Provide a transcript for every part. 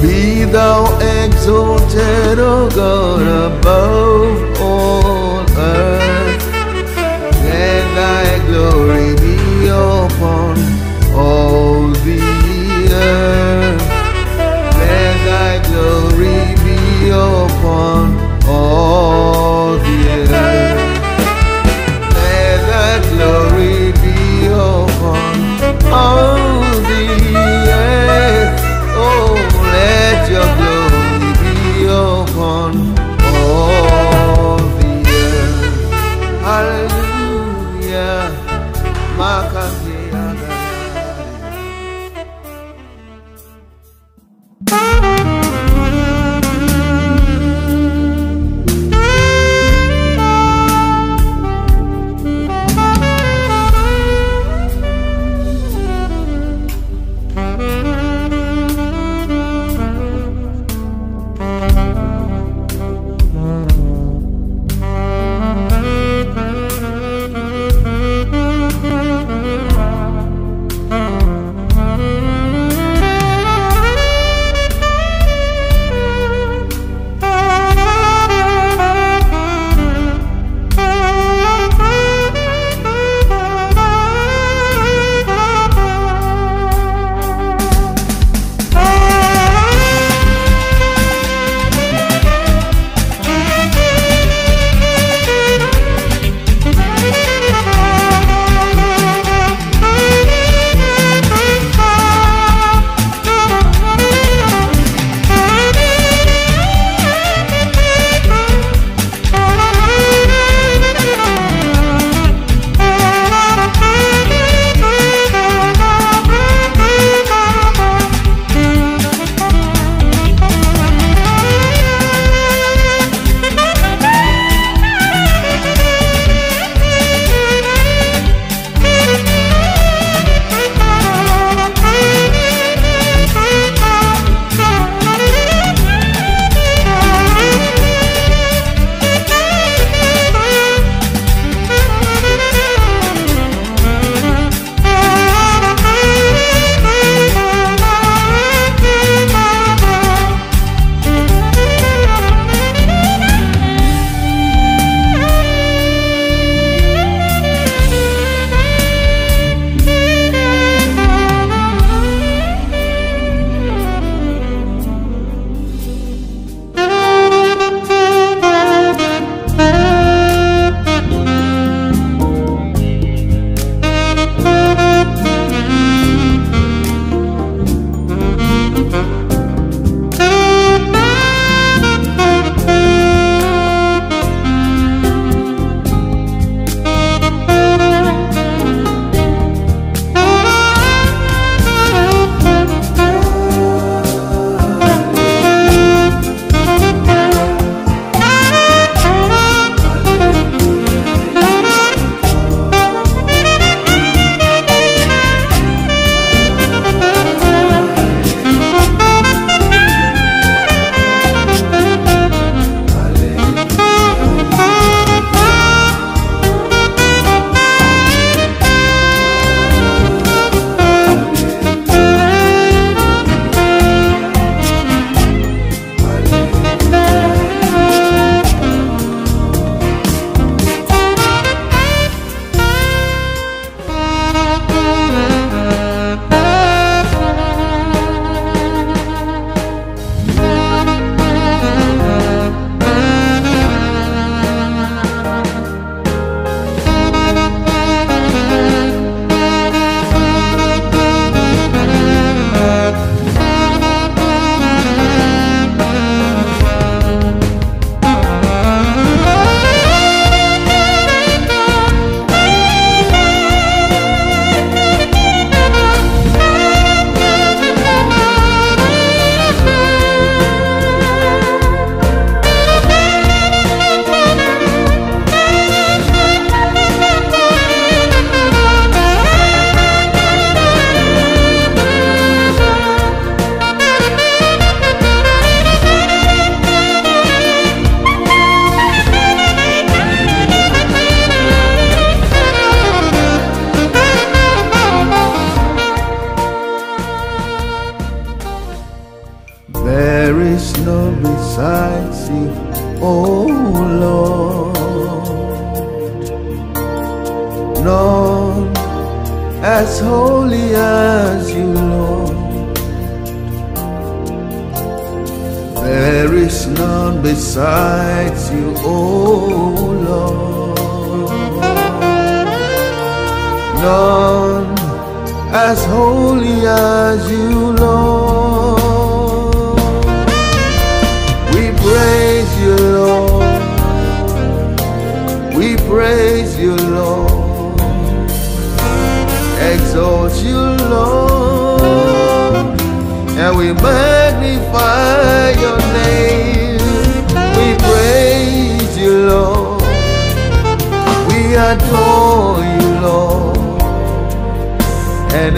Be thou exalted, O God, above all earth.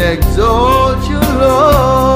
Exalt you, Lord.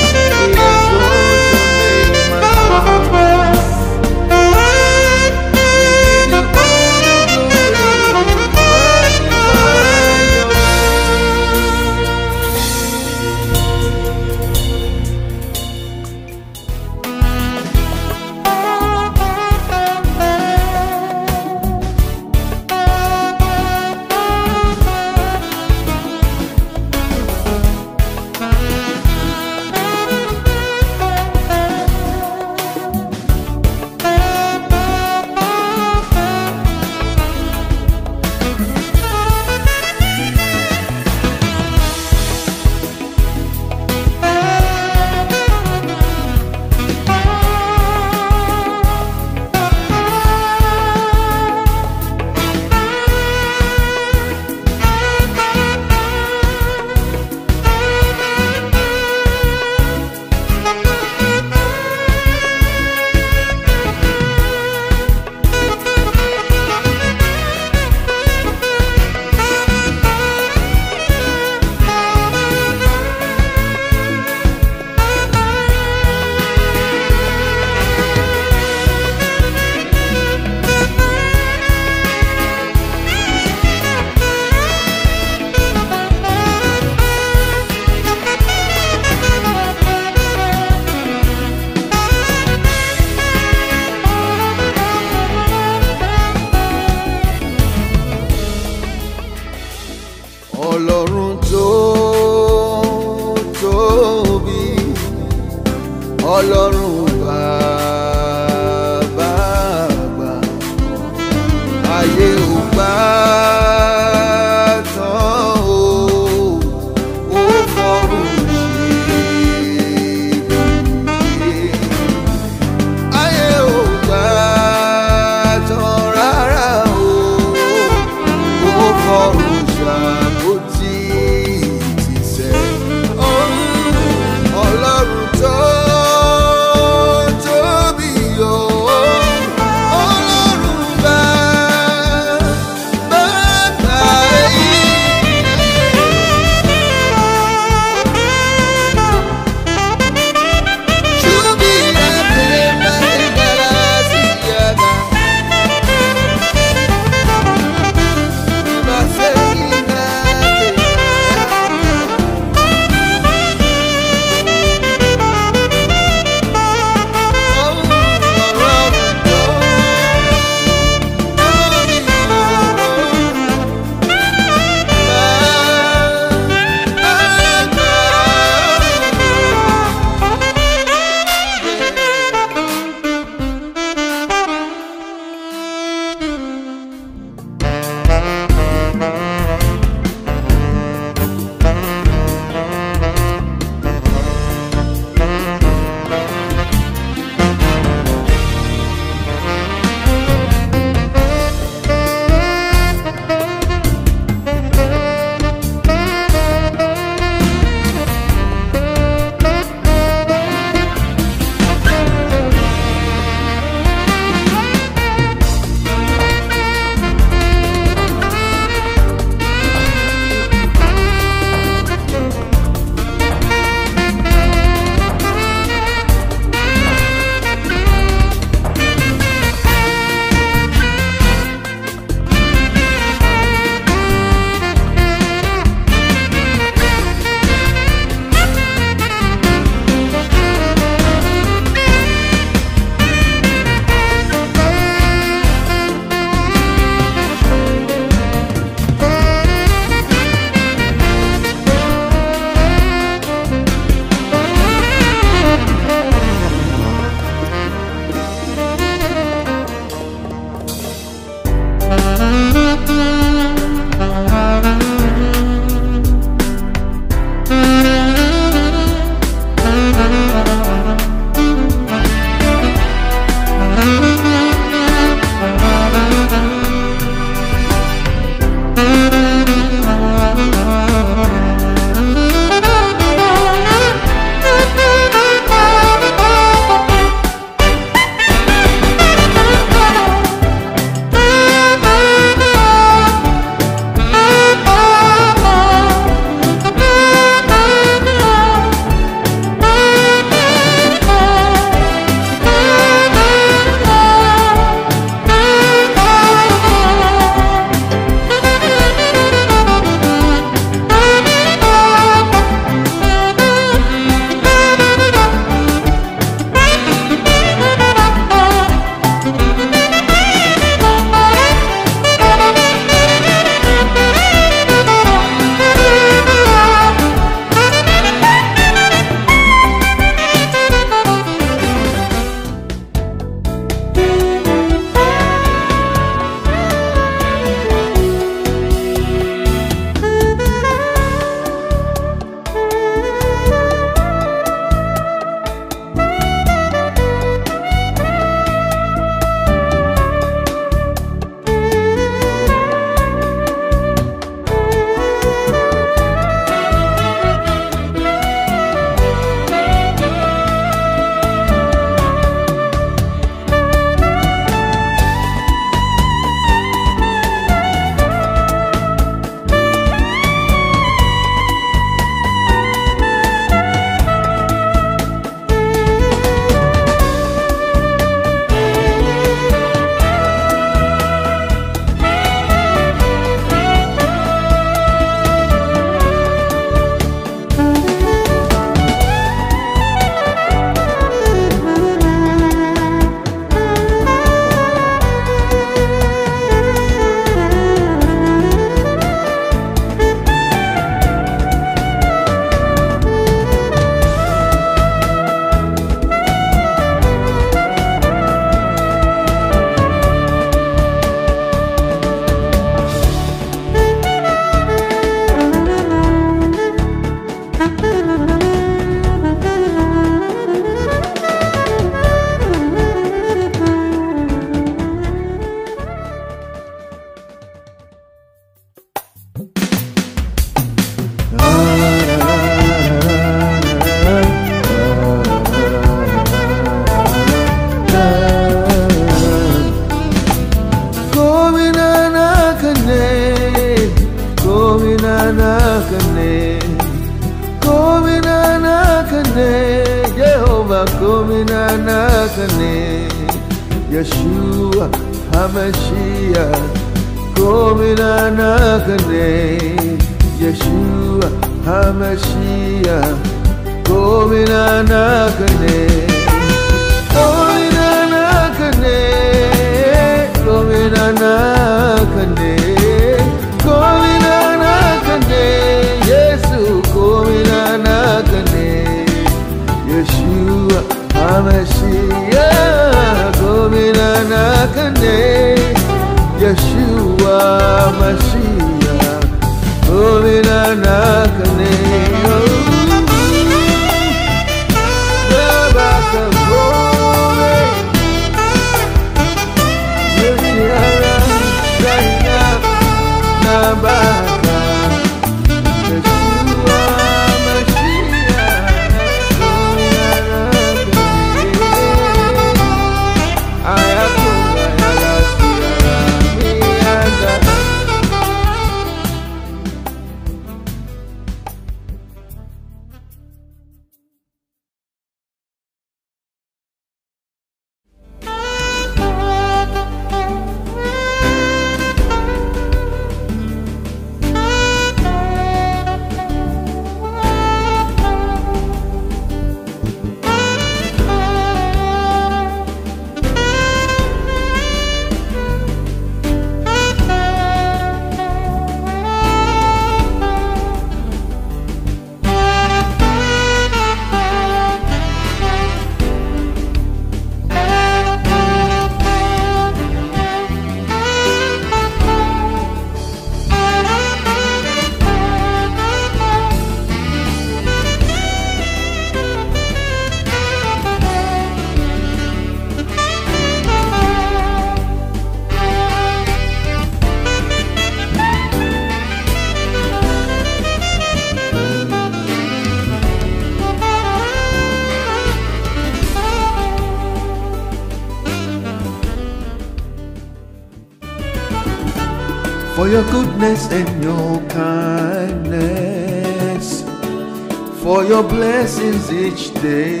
Your blessings each day.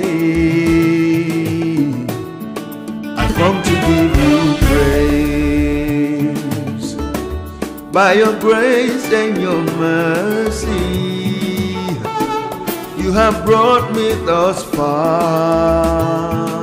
I come to give you praise by your grace and your mercy. You have brought me thus far.